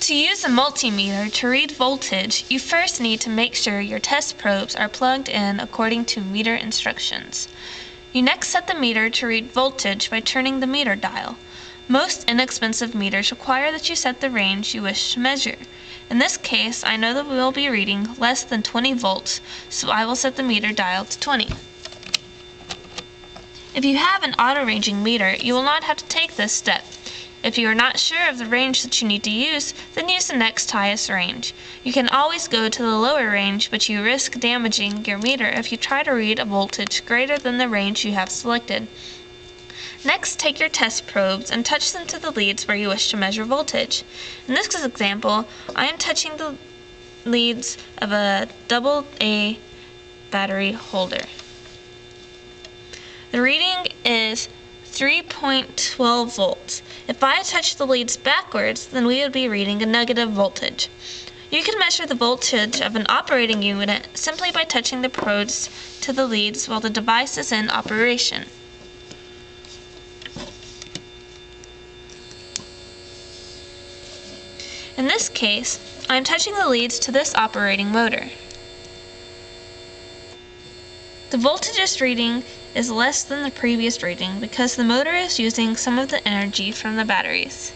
To use a multimeter to read voltage, you first need to make sure your test probes are plugged in according to meter instructions. You next set the meter to read voltage by turning the meter dial. Most inexpensive meters require that you set the range you wish to measure. In this case, I know that we will be reading less than 20 volts, so I will set the meter dial to 20. If you have an auto-ranging meter, you will not have to take this step. If you are not sure of the range that you need to use, then use the next highest range. You can always go to the lower range, but you risk damaging your meter if you try to read a voltage greater than the range you have selected. Next, take your test probes and touch them to the leads where you wish to measure voltage. In this example, I am touching the leads of a double A battery holder. The reading is 3.12 volts. If I touch the leads backwards, then we would be reading a negative voltage. You can measure the voltage of an operating unit simply by touching the probes to the leads while the device is in operation. In this case, I am touching the leads to this operating motor. The voltage reading is less than the previous reading because the motor is using some of the energy from the batteries.